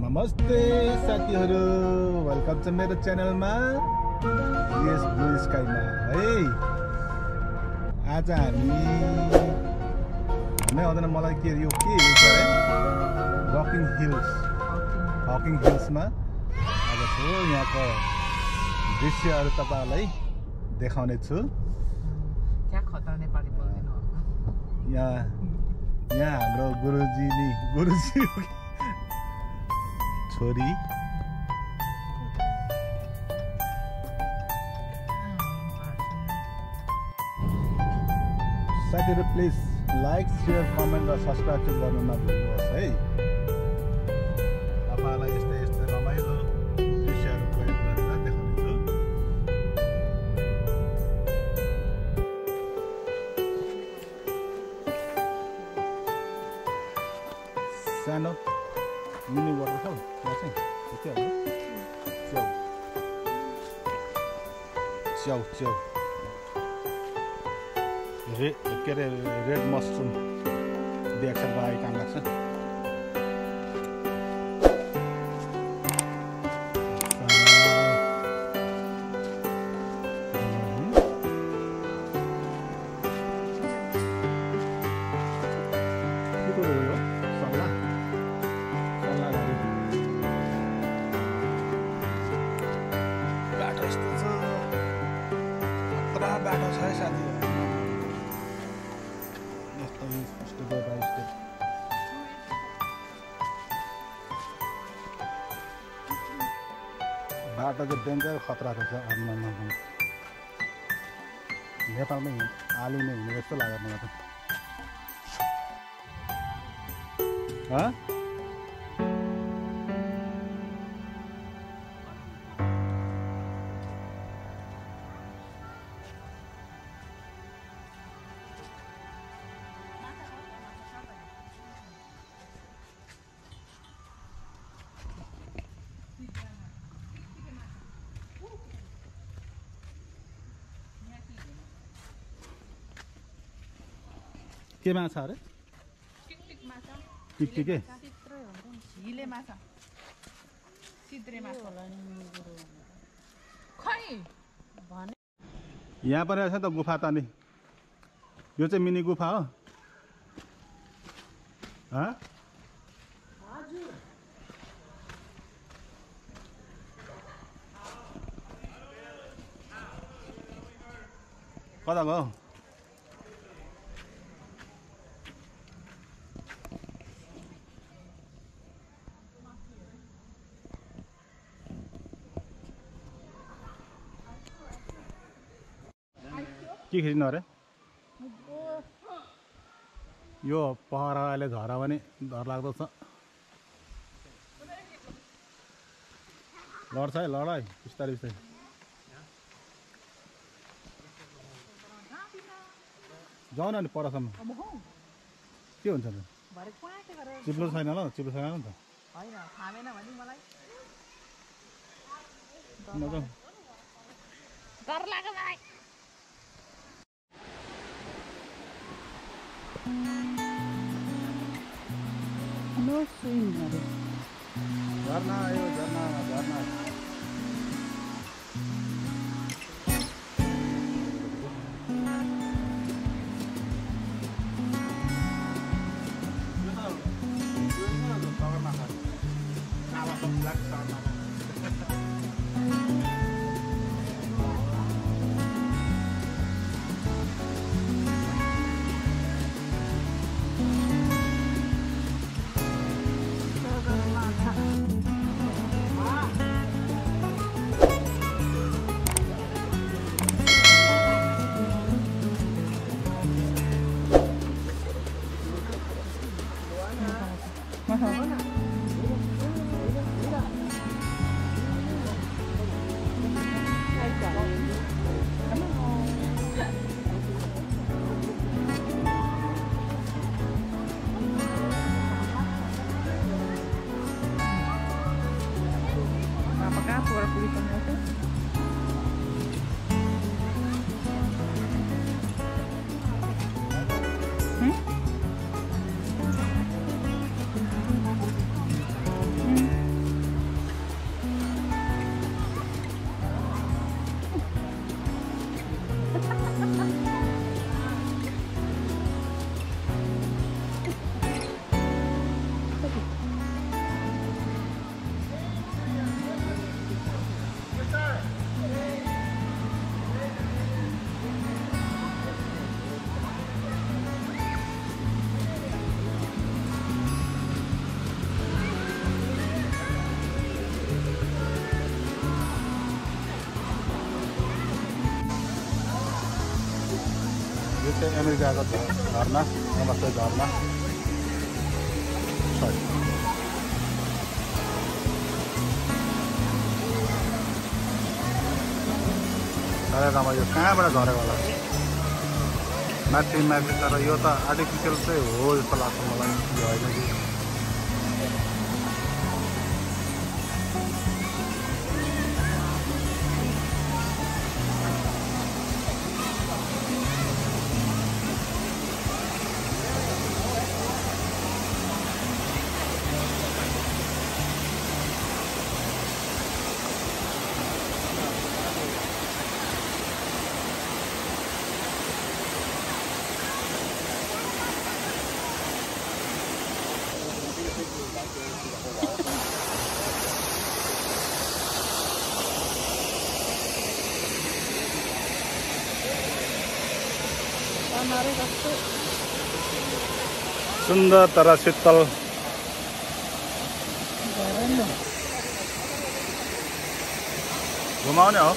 नमस्ते साथीहरू। वेलकम छ मेरो च्यानलमा यस ब्लु स्काईमा है। आज हामी नै आउँदैन मलाई के यो के हिल्स अरे रकिङ हिल्स हकिङ हिल्समा आज छु यहाँको दृश्यहरू तपाईँहरूलाई देखाउने छु। यहाँ यहाँ हाम्रो गुरुजी नि गुरुजी छोरी साथीहरू प्लिज लाइक सेयर कमेन्ट र सब्सक्राइब चाहिँ गर्नु नभुल्नुहोस् है तपाईँलाई यस्तै यस्तै रमाइलो दृश्यहरू प्रयोग गरेर देखाउने छु सानो मिनी वाटर च्याउ च्याउ रे के अरे रेड मसरुम डिएक्सएलको लागि काम लाग्छ बाटो छ है साथी। यस्तो स्टेप बाई स्टेप बाटो चाहिँ डेन्जर खतराको छ आम्मामा। नेपालमै आली नै हुने जस्तो लाग्यो मलाई त। के माछा अरे टिकटिके झिले माछा सिद्रे माछा खै यहाँ पनि रहेछ त गुफा त नि यो चाहिँ मिनी गुफा हो हँ कता गयो के खिच्नु अरे यो पहराले झरा भने डर लाग्दो छ लड्छ है लड है बिस्तारै बिस्तारै जाउँ न नि परसम्म के हुन्छ त चिप्लो छैन ल चिप्लो छैन नि त डर लाग्यो मलाई नो स्विङ अरे झर्ना आयो झर्ना झर्ना माछा झ- झरना नमस्ते झरना। सरी रमाइलो कहाँबाट झरेको होला? माथि माथि तर यो त आर्टिफिसियल चाहिँ हो जस्तो लाग्छ मलाई। यो होइन कि तनारै कस्तो सुन्दर तर शीतल झरन घुमाउने हो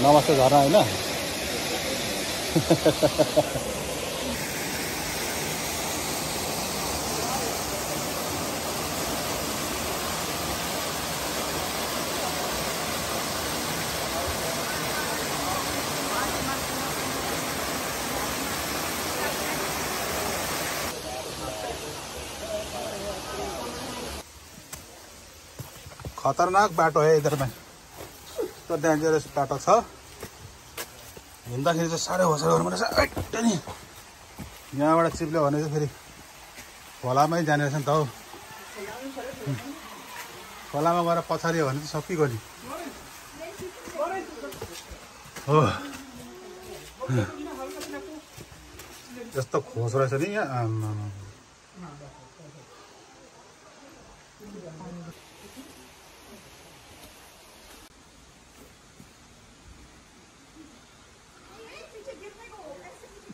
नमस्ते झरना होइन खतरनाक बाटो है इधरमा यस्तो डेन्जरस बाटो छ। हिँड्दाखेरि चाहिँ साह्रै होसर गर्नुपर्छ ऐट नि यहाँबाट चिप्ल्यो भने चाहिँ फेरि खोलामै जाने रहेछ नि त हौ। खोलामा गएर पछाडि भने चाहिँ सकिगयो नि हो। यस्तो खोस रहेछ नि यहाँ।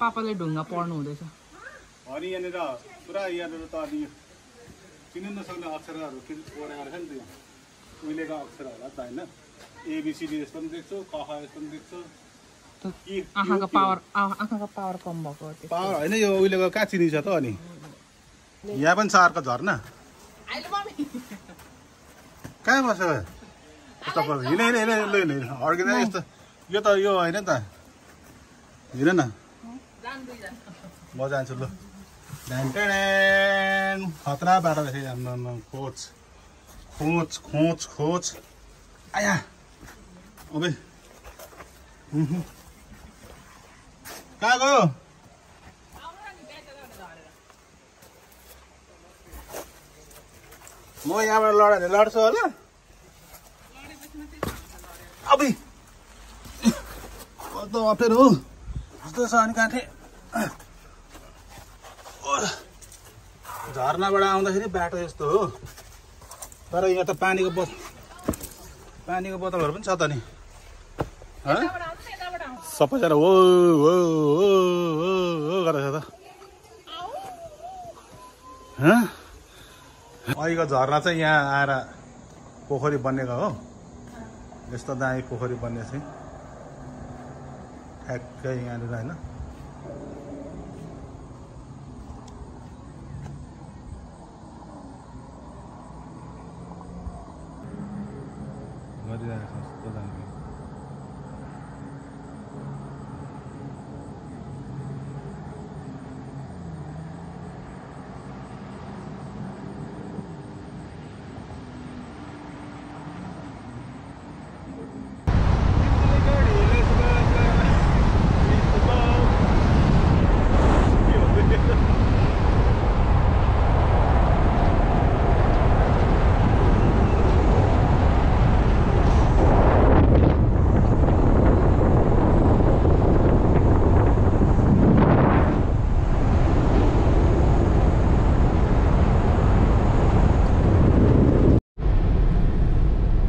पापाले ढुङ्गा पढ्नु हुँदैछ। अनि यहाँनिर पुरा यहाँनिर त अनि चिन्नु नसक्ने अक्षरहरू फेरि पढाएर छ नि त यहाँ उहिलेको अक्षर होला त होइन। एबिसिडी यस्तो पनि देख्छु कख यस्तो पनि देख्छु। त के- आँखाको? पावर आँखाको पावर कम भएको त्यो पावर होइन यो उहिलेको कहाँ चिनिन्छ त अनि? यहाँ पनि छ अर्को झर्ना कहाँ बस्छ हिँड हिँड हिँड हिँड हिँड हिँड अड्किँदैन यस्तो। यो त यो होइन त। हिँड न। म जान्छु ल खतरा बाटो खोज। खोज खोज खोज। आया। उहुँ। कहाँ गयो? म यहाँबाट लड्यो लड्छु होला। अबे। कस्तो अप्ठ्यारो हो। कस्तो छ अनि काठे। झर्नाबाट आउँदाखेरि बाटो यस्तो हो। तर यहाँ त पानीको बोतल पानीको बोतलहरू पनि छ त नि? सबैजना हो हो हो गरेको छ त? अहिलेको झरना चाहिँ यहाँ आएर पोखरी बनेको हो। यस्तो दामी पोखरी बन्ने चाहिँ ठ्याक्कै यहाँनिर होइन। गरिरहेको छ यस्तो दामी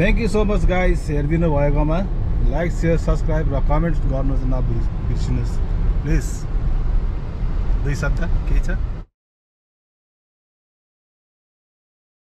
thank you so much guys हेरिदिनु भएकोमा लाइक सेयर सब्सक्राइब र कमेन्ट गर्नु चाहिँ नबिर्स बिर्सिनुहोस् प्लिज दुई शब्द केही छ